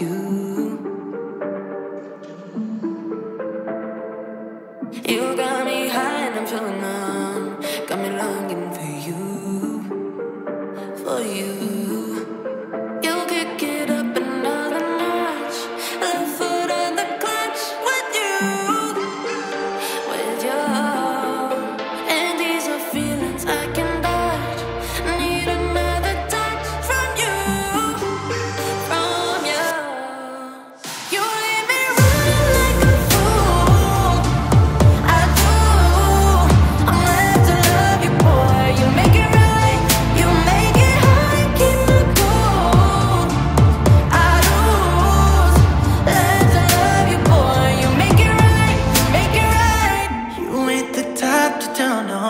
do.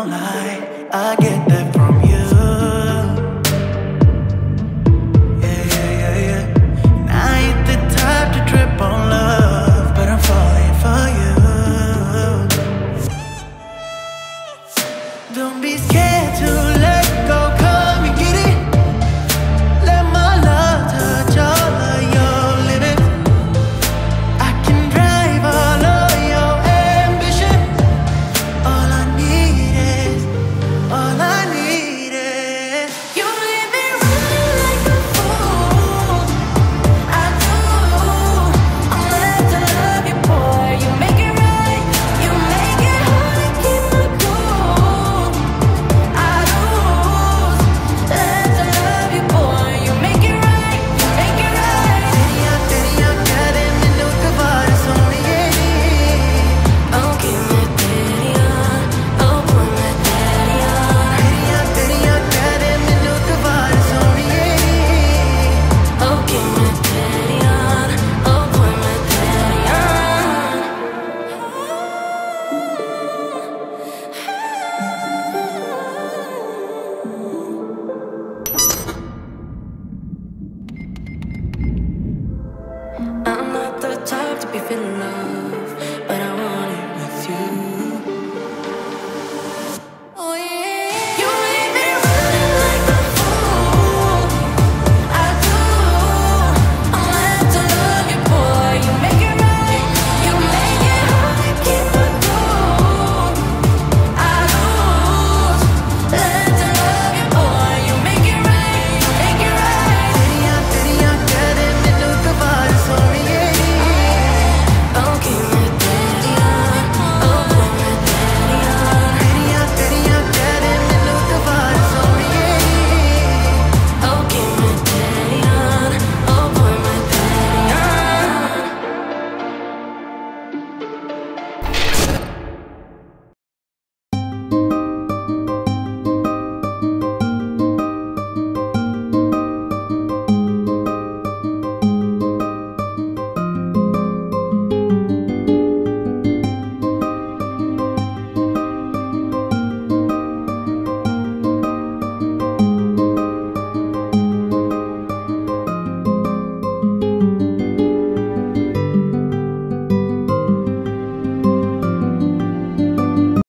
all night. I get that.